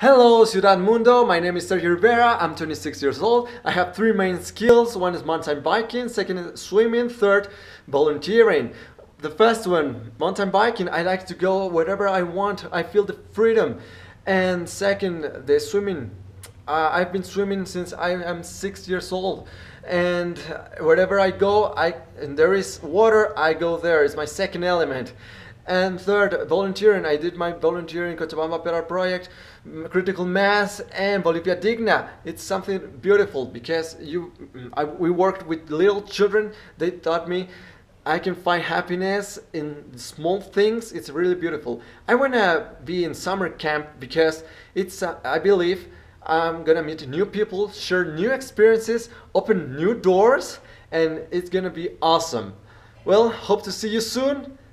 Hello, Ciudad Mundo. My name is Sergio Rivera. I'm 26 years old. I have three main skills. One is mountain biking, second is swimming, third, volunteering. The first one, mountain biking, I like to go wherever I want. I feel the freedom. And second, the swimming. Uh, I've been swimming since I am six years old. And wherever I go, I and there is water, I go there. It's my second element. And third, volunteering. I did my volunteering Cochabamba Peral Project, Critical Mass, and Bolivia Digna. It's something beautiful because you, I, we worked with little children. They taught me I can find happiness in small things. It's really beautiful. I want to be in summer camp because it's, uh, I believe, I'm gonna meet new people, share new experiences, open new doors, and it's gonna be awesome. Well, hope to see you soon.